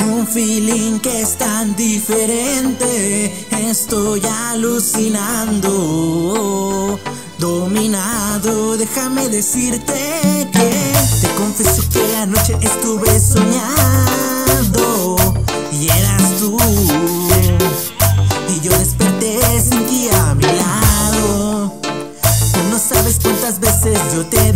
Un feeling que es tan diferente, estoy alucinando. Dominado, déjame decirte que te confieso que anoche estuve soñando y eras tú. Y yo desperté sin ti a mi lado. Tú no sabes cuántas veces yo te he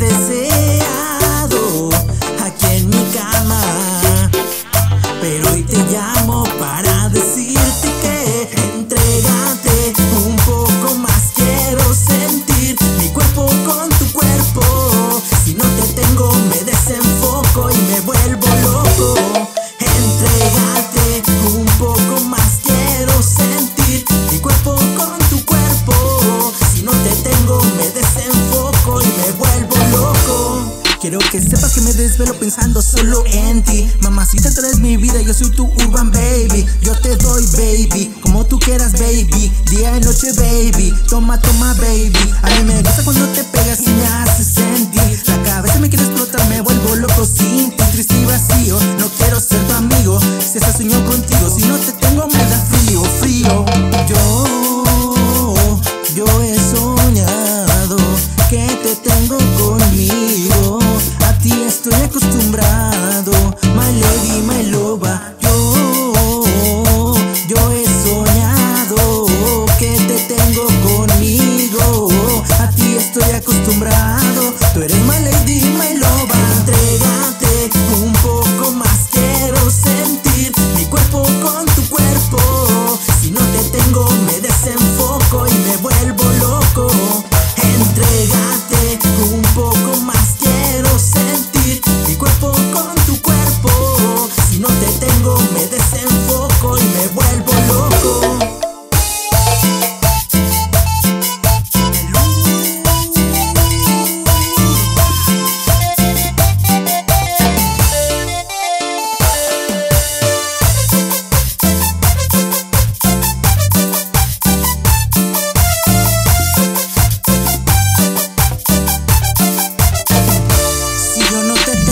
Quiero que sepas que me desvelo pensando solo en ti. Mamacita, tú eres mi vida, yo soy tu urban baby. Yo te doy baby, como tú quieras baby. Día y noche baby, toma, toma baby. A mí me gusta cuando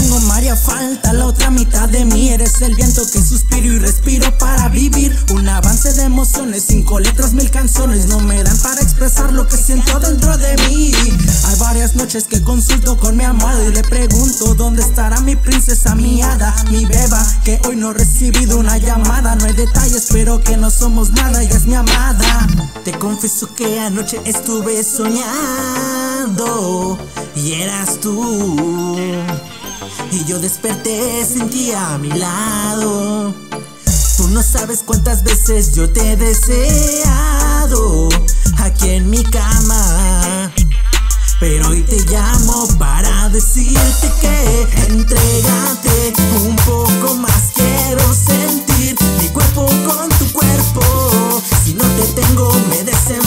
tengo, María, falta la otra mitad de mí. Eres el viento que suspiro y respiro para vivir. Un avance de emociones, cinco letras, mil canciones. No me dan para expresar lo que siento dentro de mí. Hay varias noches que consulto con mi amado y le pregunto: ¿Dónde estará mi princesa, mi hada, mi beba? Que hoy no he recibido una llamada. No hay detalles, pero que no somos nada. Ella es mi amada. Te confieso que anoche estuve soñando y eras tú. Y yo desperté sin ti a mi lado. Tú no sabes cuántas veces yo te he deseado aquí en mi cama. Pero hoy te llamo para decirte que entregate un poco más. Quiero sentir mi cuerpo con tu cuerpo. Si no te tengo, me deseo.